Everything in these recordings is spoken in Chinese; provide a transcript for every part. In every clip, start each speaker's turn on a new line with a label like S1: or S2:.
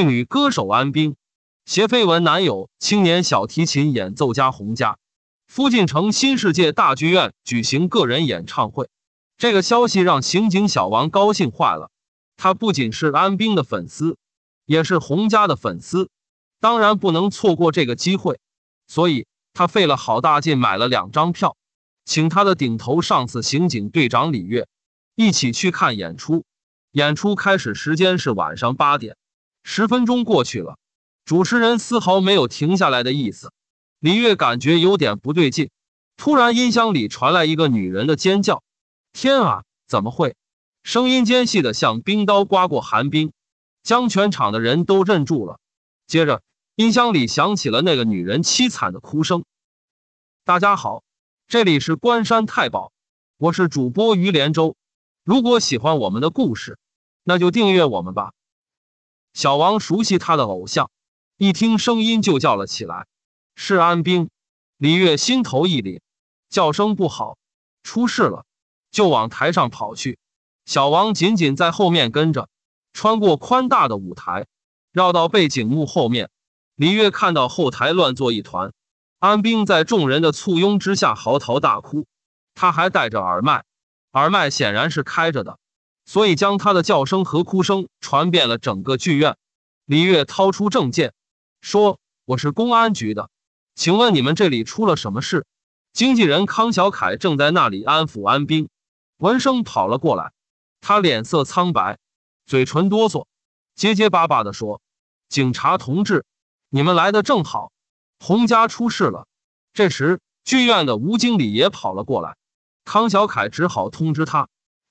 S1: 玉女歌手安冰，携绯闻男友青年小提琴演奏家洪家，附近城新世界大剧院举行个人演唱会。这个消息让刑警小王高兴坏了。他不仅是安冰的粉丝，也是洪家的粉丝，当然不能错过这个机会。所以他费了好大劲买了两张票，请他的顶头上司刑警队长李月一起去看演出。演出开始时间是晚上八点。十分钟过去了，主持人丝毫没有停下来的意思。李月感觉有点不对劲，突然音箱里传来一个女人的尖叫：“天啊，怎么会？”声音尖细的像冰刀刮过寒冰，将全场的人都镇住了。接着，音箱里响起了那个女人凄惨的哭声：“大家好，这里是关山太保，我是主播于连州。如果喜欢我们的故事，那就订阅我们吧。”小王熟悉他的偶像，一听声音就叫了起来：“是安兵。”李月心头一凛，叫声不好，出事了，就往台上跑去。小王紧紧在后面跟着，穿过宽大的舞台，绕到背景幕后面。李月看到后台乱作一团，安兵在众人的簇拥之下嚎啕大哭，他还戴着耳麦，耳麦显然是开着的。所以将他的叫声和哭声传遍了整个剧院。李月掏出证件，说：“我是公安局的，请问你们这里出了什么事？”经纪人康小凯正在那里安抚安兵，闻声跑了过来。他脸色苍白，嘴唇哆嗦，结结巴巴地说：“警察同志，你们来的正好，洪家出事了。”这时，剧院的吴经理也跑了过来，康小凯只好通知他。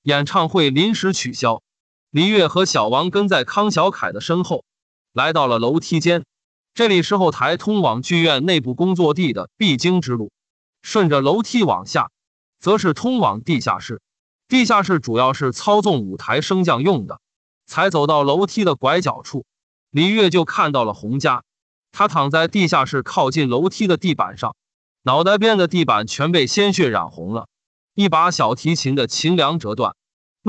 S1: 演唱会临时取消，李月和小王跟在康小凯的身后，来到了楼梯间。这里是后台通往剧院内部工作地的必经之路。顺着楼梯往下，则是通往地下室。地下室主要是操纵舞台升降用的。才走到楼梯的拐角处，李月就看到了洪家。他躺在地下室靠近楼梯的地板上，脑袋边的地板全被鲜血染红了。一把小提琴的琴梁折断，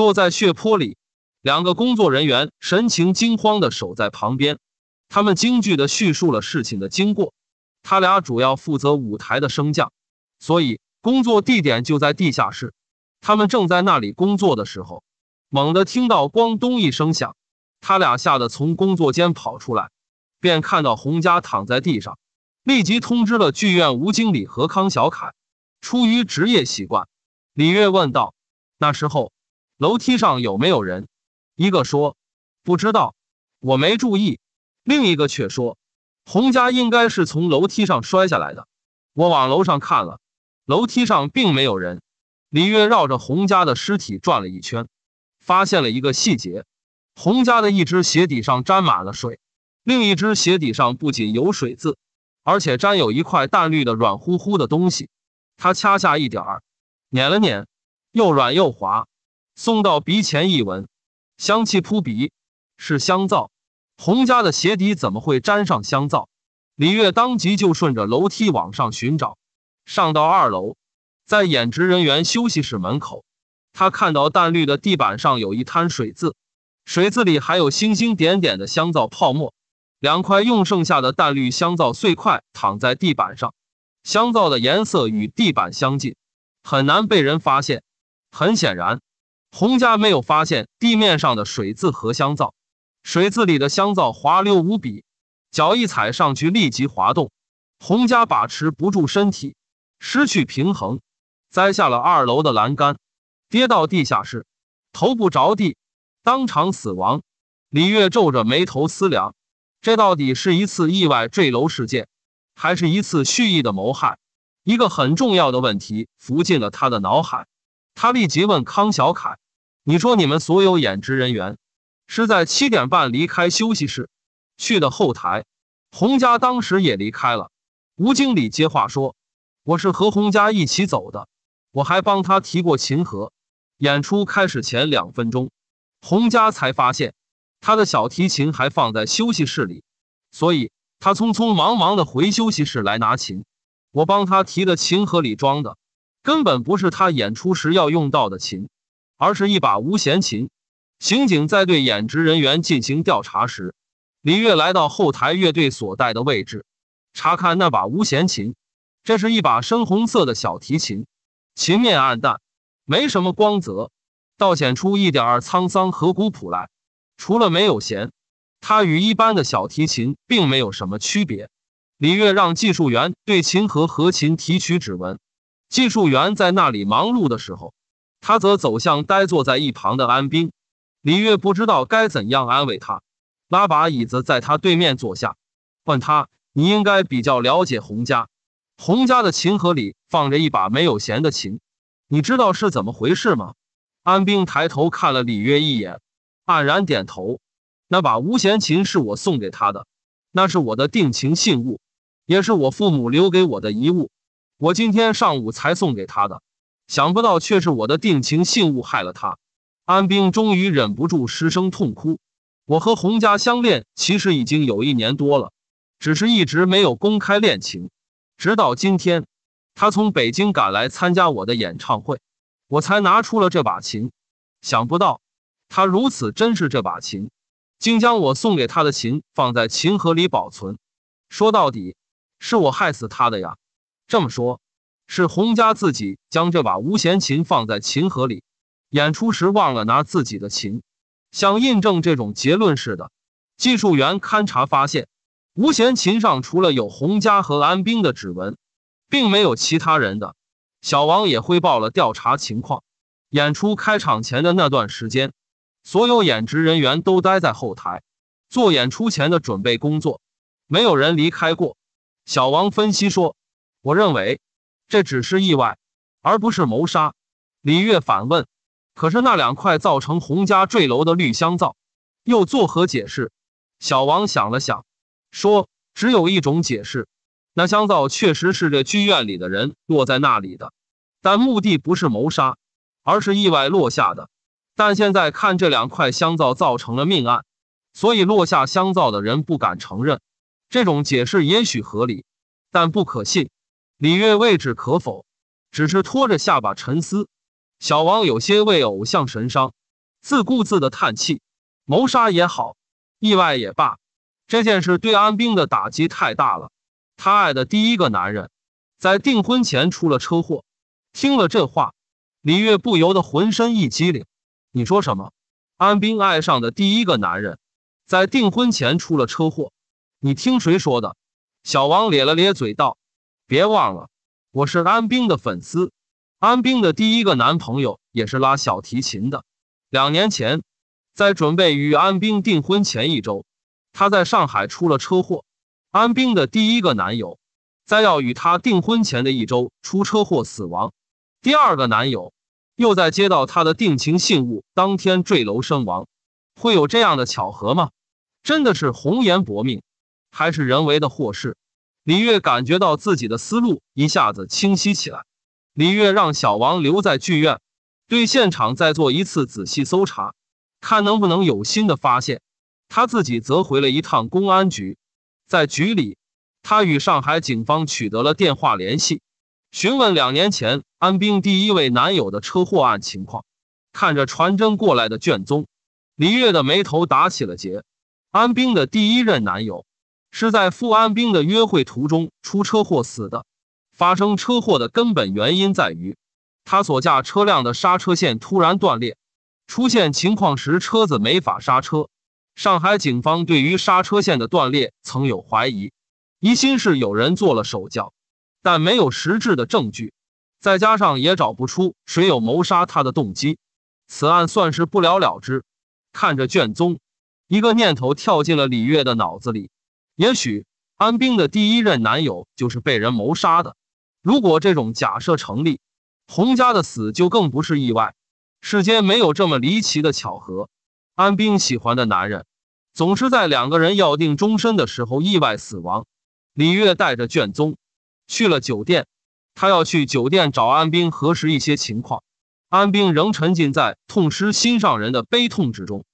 S1: 落在血泊里。两个工作人员神情惊慌地守在旁边，他们惊惧地叙述了事情的经过。他俩主要负责舞台的升降，所以工作地点就在地下室。他们正在那里工作的时候，猛地听到“咣咚”一声响，他俩吓得从工作间跑出来，便看到洪家躺在地上，立即通知了剧院吴经理和康小凯。出于职业习惯。李月问道：“那时候楼梯上有没有人？”一个说：“不知道，我没注意。”另一个却说：“洪家应该是从楼梯上摔下来的。我往楼上看了，楼梯上并没有人。”李月绕着洪家的尸体转了一圈，发现了一个细节：洪家的一只鞋底上沾满了水，另一只鞋底上不仅有水渍，而且沾有一块淡绿的软乎乎的东西。他掐下一点儿。捻了捻，又软又滑，送到鼻前一闻，香气扑鼻，是香皂。洪家的鞋底怎么会沾上香皂？李月当即就顺着楼梯往上寻找，上到二楼，在演职人员休息室门口，他看到淡绿的地板上有一滩水渍，水渍里还有星星点点的香皂泡沫，两块用剩下的淡绿香皂碎块躺在地板上，香皂的颜色与地板相近。很难被人发现。很显然，洪家没有发现地面上的水渍和香皂。水渍里的香皂滑溜无比，脚一踩上去立即滑动。洪家把持不住身体，失去平衡，栽下了二楼的栏杆，跌到地下室，头部着地，当场死亡。李月皱着眉头思量：这到底是一次意外坠楼事件，还是一次蓄意的谋害？一个很重要的问题浮进了他的脑海，他立即问康小凯：“你说你们所有演职人员是在七点半离开休息室去的后台？洪家当时也离开了。”吴经理接话说：“我是和洪家一起走的，我还帮他提过琴盒。演出开始前两分钟，洪家才发现他的小提琴还放在休息室里，所以他匆匆忙忙的回休息室来拿琴。”我帮他提的琴盒里装的，根本不是他演出时要用到的琴，而是一把无弦琴。刑警在对演职人员进行调查时，李月来到后台乐队所在的位置，查看那把无弦琴。这是一把深红色的小提琴，琴面暗淡，没什么光泽，倒显出一点儿沧桑和古朴来。除了没有弦，它与一般的小提琴并没有什么区别。李月让技术员对琴盒和琴提取指纹。技术员在那里忙碌的时候，他则走向呆坐在一旁的安兵。李月不知道该怎样安慰他，拉把椅子在他对面坐下，问他：“你应该比较了解洪家。洪家的琴盒里放着一把没有弦的琴，你知道是怎么回事吗？”安兵抬头看了李月一眼，黯然点头：“那把无弦琴是我送给他的，那是我的定情信物，也是我父母留给我的遗物。”我今天上午才送给他的，想不到却是我的定情信物害了他。安兵终于忍不住失声痛哭。我和洪家相恋其实已经有一年多了，只是一直没有公开恋情。直到今天，他从北京赶来参加我的演唱会，我才拿出了这把琴。想不到他如此珍视这把琴，竟将我送给他的琴放在琴盒里保存。说到底，是我害死他的呀。这么说，是洪家自己将这把无弦琴放在琴盒里，演出时忘了拿自己的琴。想印证这种结论似的，技术员勘察发现，无弦琴上除了有洪家和安兵的指纹，并没有其他人的。小王也汇报了调查情况。演出开场前的那段时间，所有演职人员都待在后台做演出前的准备工作，没有人离开过。小王分析说。我认为这只是意外，而不是谋杀。李月反问：“可是那两块造成洪家坠楼的绿香皂，又作何解释？”小王想了想，说：“只有一种解释，那香皂确实是这剧院里的人落在那里的，但目的不是谋杀，而是意外落下的。但现在看这两块香皂造成了命案，所以落下香皂的人不敢承认。这种解释也许合理，但不可信。”李月未置可否，只是拖着下巴沉思。小王有些为偶像神伤，自顾自的叹气。谋杀也好，意外也罢，这件事对安兵的打击太大了。他爱的第一个男人，在订婚前出了车祸。听了这话，李月不由得浑身一激灵。你说什么？安兵爱上的第一个男人，在订婚前出了车祸？你听谁说的？小王咧了咧嘴道。别忘了，我是安兵的粉丝。安兵的第一个男朋友也是拉小提琴的。两年前，在准备与安兵订婚前一周，他在上海出了车祸。安兵的第一个男友，在要与他订婚前的一周出车祸死亡。第二个男友又在接到他的定情信物当天坠楼身亡。会有这样的巧合吗？真的是红颜薄命，还是人为的祸事？李月感觉到自己的思路一下子清晰起来。李月让小王留在剧院，对现场再做一次仔细搜查，看能不能有新的发现。他自己则回了一趟公安局，在局里，他与上海警方取得了电话联系，询问两年前安兵第一位男友的车祸案情况。看着传真过来的卷宗，李月的眉头打起了结。安兵的第一任男友。是在富安兵的约会途中出车祸死的。发生车祸的根本原因在于，他所驾车辆的刹车线突然断裂，出现情况时车子没法刹车。上海警方对于刹车线的断裂曾有怀疑，疑心是有人做了手脚，但没有实质的证据，再加上也找不出谁有谋杀他的动机，此案算是不了了之。看着卷宗，一个念头跳进了李月的脑子里。也许安兵的第一任男友就是被人谋杀的。如果这种假设成立，洪家的死就更不是意外。世间没有这么离奇的巧合。安兵喜欢的男人总是在两个人要定终身的时候意外死亡。李月带着卷宗去了酒店，他要去酒店找安兵核实一些情况。安兵仍沉浸在痛失心上人的悲痛之中。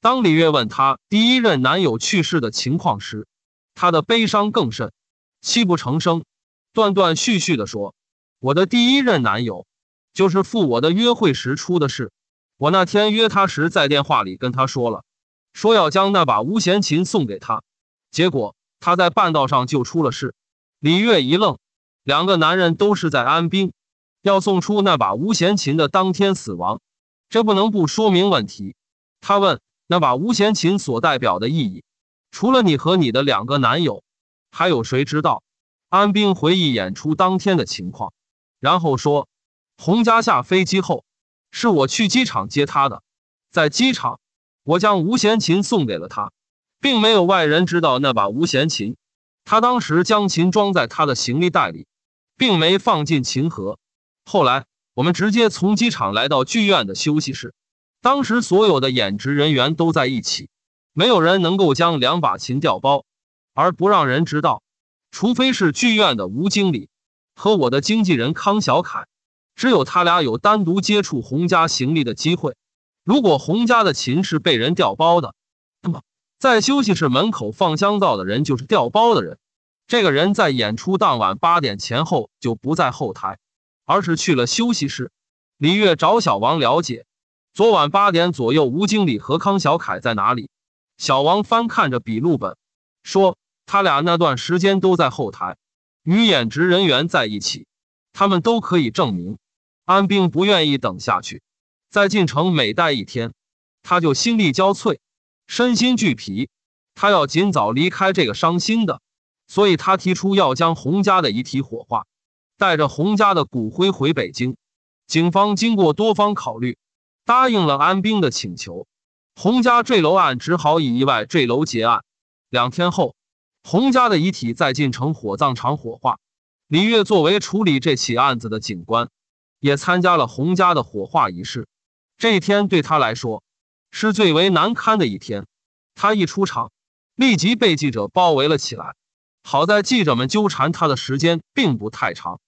S1: 当李月问他第一任男友去世的情况时，他的悲伤更甚，泣不成声，断断续续地说：“我的第一任男友，就是赴我的约会时出的事。我那天约他时，在电话里跟他说了，说要将那把无弦琴送给他。结果他在半道上就出了事。李月一愣，两个男人都是在安兵，要送出那把无弦琴的当天死亡，这不能不说明问题。他问那把无弦琴所代表的意义，除了你和你的两个男友，还有谁知道？安兵回忆演出当天的情况，然后说：“洪家下飞机后，是我去机场接他的，在机场，我将无弦琴送给了他，并没有外人知道那把无弦琴。他当时将琴装在他的行李袋里，并没放进琴盒。后来，我们直接从机场来到剧院的休息室，当时所有的演职人员都在一起，没有人能够将两把琴调包而不让人知道。”除非是剧院的吴经理和我的经纪人康小凯，只有他俩有单独接触洪家行李的机会。如果洪家的琴是被人调包的，那么在休息室门口放香皂的人就是调包的人。这个人在演出当晚八点前后就不在后台，而是去了休息室。李月找小王了解，昨晚八点左右，吴经理和康小凯在哪里？小王翻看着笔录本，说。他俩那段时间都在后台，与演职人员在一起，他们都可以证明。安兵不愿意等下去，在晋城每待一天，他就心力交瘁，身心俱疲。他要尽早离开这个伤心的，所以他提出要将洪家的遗体火化，带着洪家的骨灰回北京。警方经过多方考虑，答应了安兵的请求。洪家坠楼案只好以意外坠楼结案。两天后。洪家的遗体在晋城火葬场火化，李月作为处理这起案子的警官，也参加了洪家的火化仪式。这一天对他来说是最为难堪的一天。他一出场，立即被记者包围了起来。好在记者们纠缠他的时间并不太长。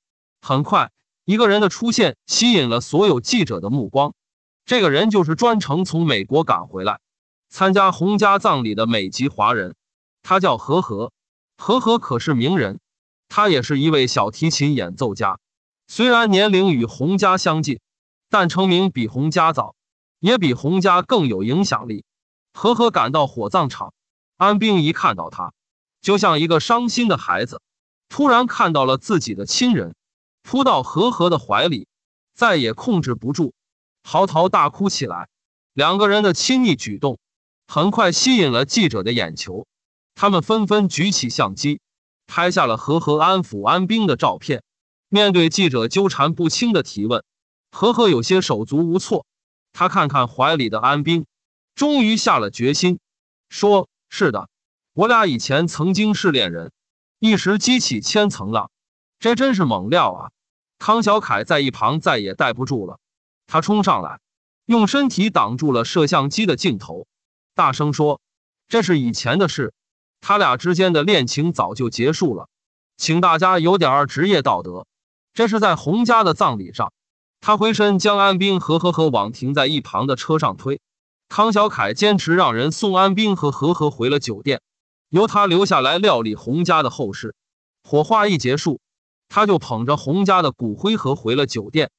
S1: 很快，一个人的出现吸引了所有记者的目光。这个人就是专程从美国赶回来参加洪家葬礼的美籍华人。他叫何何，何何可是名人，他也是一位小提琴演奏家。虽然年龄与洪家相近，但成名比洪家早，也比洪家更有影响力。何何赶到火葬场，安兵一看到他，就像一个伤心的孩子，突然看到了自己的亲人，扑到何何的怀里，再也控制不住，嚎啕大哭起来。两个人的亲密举动，很快吸引了记者的眼球。他们纷纷举起相机，拍下了和和安抚安兵的照片。面对记者纠缠不清的提问，和和有些手足无措。他看看怀里的安兵，终于下了决心，说：“是的，我俩以前曾经是恋人，一时激起千层浪，这真是猛料啊！”康小凯在一旁再也待不住了，他冲上来，用身体挡住了摄像机的镜头，大声说：“这是以前的事。”他俩之间的恋情早就结束了，请大家有点职业道德。这是在洪家的葬礼上，他回身将安兵和和和往停在一旁的车上推。康小凯坚持让人送安兵和和和回了酒店，由他留下来料理洪家的后事。火化一结束，他就捧着洪家的骨灰盒回了酒店，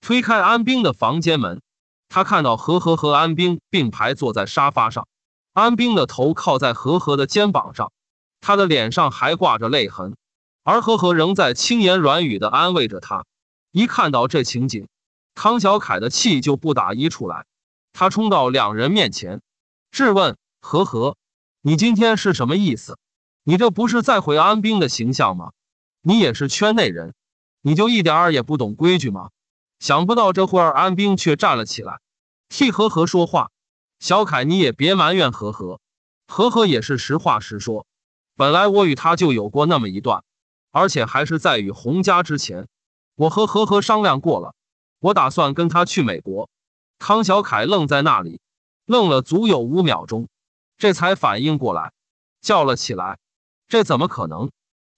S1: 推开安兵的房间门，他看到和和和安兵并排坐在沙发上。安兵的头靠在和和的肩膀上，他的脸上还挂着泪痕，而和和仍在轻言软语的安慰着他。一看到这情景，康小凯的气就不打一处来。他冲到两人面前，质问和和：“你今天是什么意思？你这不是在毁安兵的形象吗？你也是圈内人，你就一点儿也不懂规矩吗？”想不到这会儿安兵却站了起来，替和和说话。小凯，你也别埋怨和和，和和也是实话实说。本来我与他就有过那么一段，而且还是在与洪家之前。我和和和商量过了，我打算跟他去美国。康小凯愣在那里，愣了足有五秒钟，这才反应过来，叫了起来：“这怎么可能？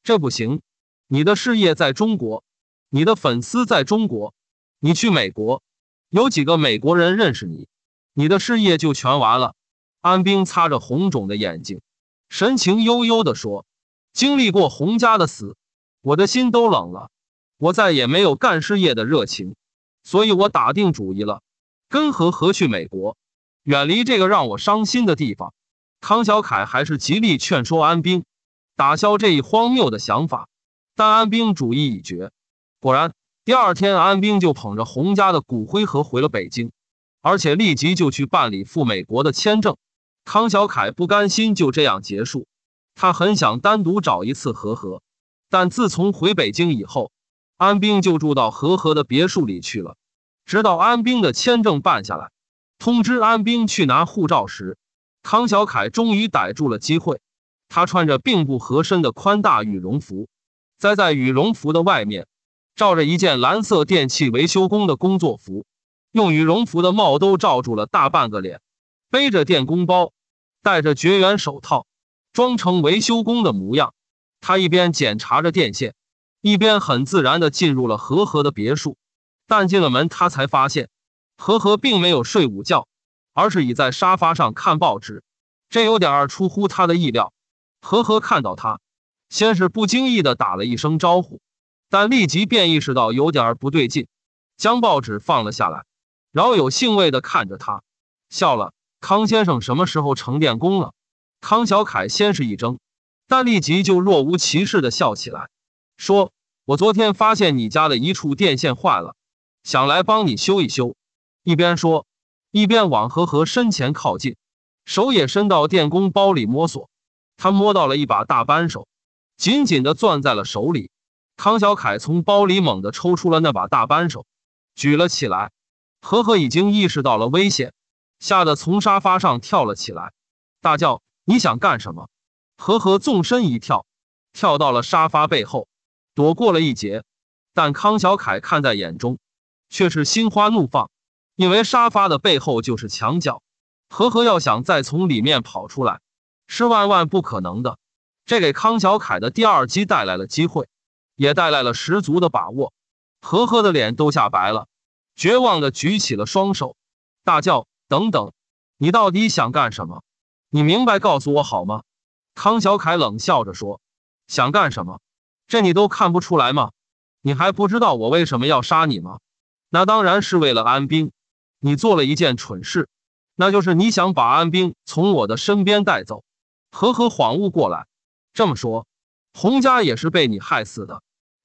S1: 这不行！你的事业在中国，你的粉丝在中国，你去美国，有几个美国人认识你？”你的事业就全完了。安兵擦着红肿的眼睛，神情悠悠地说：“经历过洪家的死，我的心都冷了，我再也没有干事业的热情，所以我打定主意了，跟何何去美国，远离这个让我伤心的地方。”康小凯还是极力劝说安兵打消这一荒谬的想法，但安兵主意已决。果然，第二天安兵就捧着洪家的骨灰盒回了北京，而且立即就去办理赴美国的签证。康小凯不甘心就这样结束，他很想单独找一次和和，但自从回北京以后，安兵就住到和和的别墅里去了。直到安兵的签证办下来，通知安兵去拿护照时。康小凯终于逮住了机会，他穿着并不合身的宽大羽绒服，栽在羽绒服的外面，罩着一件蓝色电器维修工的工作服，用羽绒服的帽兜罩住了大半个脸，背着电工包，戴着绝缘手套，装成维修工的模样。他一边检查着电线，一边很自然地进入了和和的别墅。但进了门，他才发现和和并没有睡午觉。而是倚在沙发上看报纸，这有点儿出乎他的意料。和和看到他，先是不经意的打了一声招呼，但立即便意识到有点不对劲，将报纸放了下来，饶有兴味的看着他，笑了。康先生什么时候成电工了？康小凯先是一怔，但立即就若无其事的笑起来，说：“我昨天发现你家的一处电线坏了，想来帮你修一修。”一边说。一边往和和身前靠近，手也伸到电工包里摸索。他摸到了一把大扳手，紧紧地攥在了手里。康小凯从包里猛地抽出了那把大扳手，举了起来。和和已经意识到了危险，吓得从沙发上跳了起来，大叫：“你想干什么？”和和纵身一跳，跳到了沙发背后，躲过了一劫。但康小凯看在眼中，却是心花怒放。因为沙发的背后就是墙角，和和要想再从里面跑出来，是万万不可能的。这给康小凯的第二击带来了机会，也带来了十足的把握。和和的脸都吓白了，绝望的举起了双手，大叫：“等等，你到底想干什么？你明白告诉我好吗？”康小凯冷笑着说：“想干什么？这你都看不出来吗？你还不知道我为什么要杀你吗？那当然是为了安兵。”你做了一件蠢事，那就是你想把安兵从我的身边带走。和和恍悟过来，这么说，洪家也是被你害死的，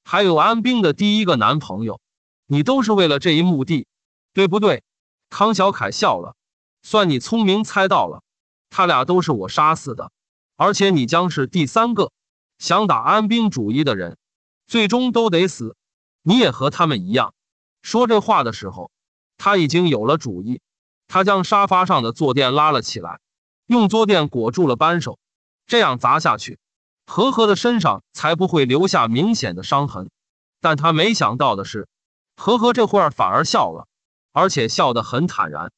S1: 还有安兵的第一个男朋友，你都是为了这一目的，对不对？康小凯笑了，算你聪明，猜到了，他俩都是我杀死的，而且你将是第三个想打安兵主意的人，最终都得死，你也和他们一样。说这话的时候。他已经有了主意，他将沙发上的坐垫拉了起来，用坐垫裹住了扳手，这样砸下去，和和的身上才不会留下明显的伤痕。但他没想到的是，和和这会儿反而笑了，而且笑得很坦然，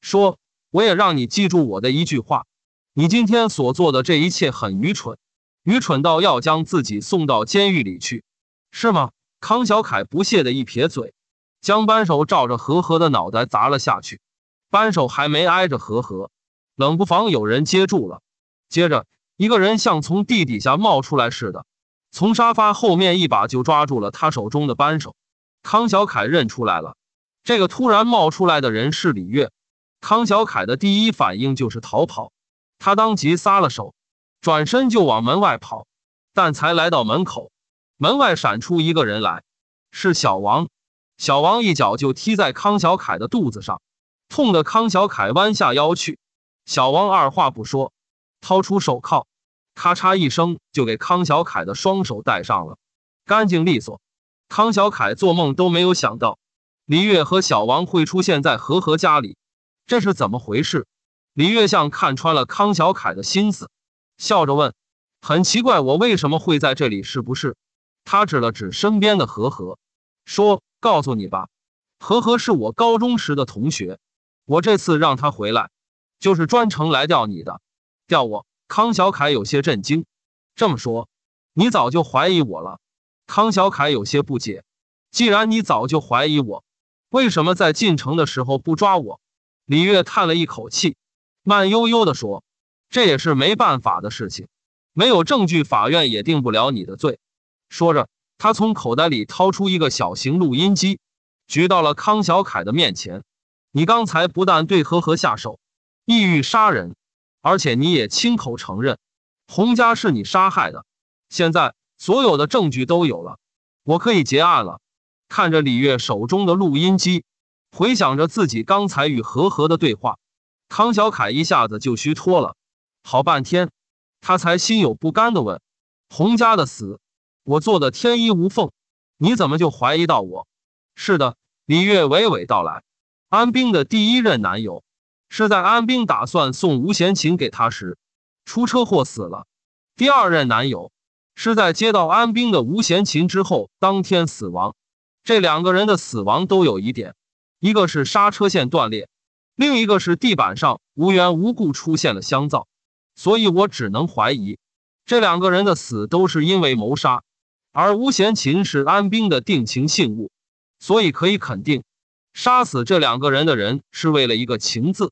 S1: 说：“我也让你记住我的一句话，你今天所做的这一切很愚蠢，愚蠢到要将自己送到监狱里去，是吗？”康小凯不屑的一撇嘴。将扳手照着和和的脑袋砸了下去，扳手还没挨着和和，冷不防有人接住了。接着，一个人像从地底下冒出来似的，从沙发后面一把就抓住了他手中的扳手。康小凯认出来了，这个突然冒出来的人是李月。康小凯的第一反应就是逃跑，他当即撒了手，转身就往门外跑。但才来到门口，门外闪出一个人来，是小王。小王一脚就踢在康小凯的肚子上，痛得康小凯弯下腰去。小王二话不说，掏出手铐，咔嚓一声就给康小凯的双手戴上了，干净利索。康小凯做梦都没有想到，李月和小王会出现在和和家里，这是怎么回事？李月像看穿了康小凯的心思，笑着问：“很奇怪，我为什么会在这里？是不是？”他指了指身边的和和，说。告诉你吧，和和是我高中时的同学，我这次让他回来，就是专程来钓你的。钓我？康小凯有些震惊。这么说，你早就怀疑我了？康小凯有些不解。既然你早就怀疑我，为什么在进城的时候不抓我？李月叹了一口气，慢悠悠地说：“这也是没办法的事情，没有证据，法院也定不了你的罪。”说着。他从口袋里掏出一个小型录音机，举到了康小凯的面前。你刚才不但对何何下手，意欲杀人，而且你也亲口承认洪家是你杀害的。现在所有的证据都有了，我可以结案了。看着李月手中的录音机，回想着自己刚才与和和的对话，康小凯一下子就虚脱了。好半天，他才心有不甘的问：“洪家的死，我做的天衣无缝，你怎么就怀疑到我？”是的，李月娓娓道来：“安兵的第一任男友，是在安兵打算送吴贤琴给他时，出车祸死了；第二任男友，是在接到安兵的吴贤琴之后，当天死亡。”这两个人的死亡都有疑点，一个是刹车线断裂，另一个是地板上无缘无故出现了香皂，所以我只能怀疑这两个人的死都是因为谋杀。而吴贤琴是安兵的定情信物，所以可以肯定，杀死这两个人的人是为了一个情字。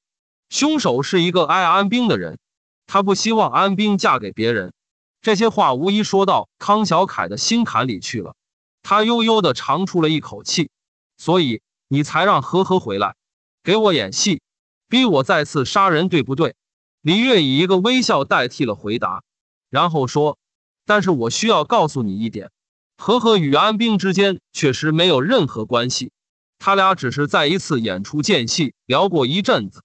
S1: 凶手是一个爱安兵的人，他不希望安兵嫁给别人。这些话无疑说到康小凯的心坎里去了。他悠悠的长出了一口气，所以你才让和和回来给我演戏，逼我再次杀人，对不对？李月以一个微笑代替了回答，然后说：“但是我需要告诉你一点，和和与安兵之间确实没有任何关系，他俩只是在一次演出间隙聊过一阵子，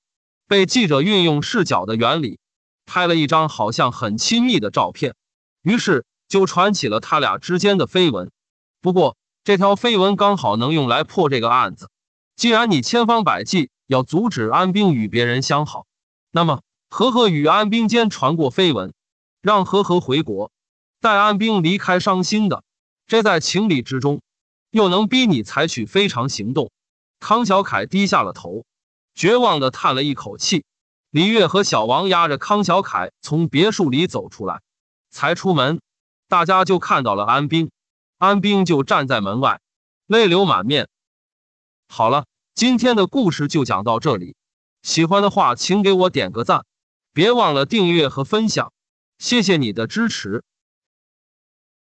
S1: 被记者运用视角的原理拍了一张好像很亲密的照片，于是就传起了他俩之间的绯闻。”不过，这条绯闻刚好能用来破这个案子。既然你千方百计要阻止安兵与别人相好，那么和和与安兵间传过绯闻，让和和回国，待安兵离开伤心的，这在情理之中，又能逼你采取非常行动。康小凯低下了头，绝望的叹了一口气。李月和小王押着康小凯从别墅里走出来，才出门，大家就看到了安兵。安兵就站在门外，泪流满面。好了，今天的故事就讲到这里。喜欢的话，请给我点个赞，别忘了订阅和分享，谢谢你的支持。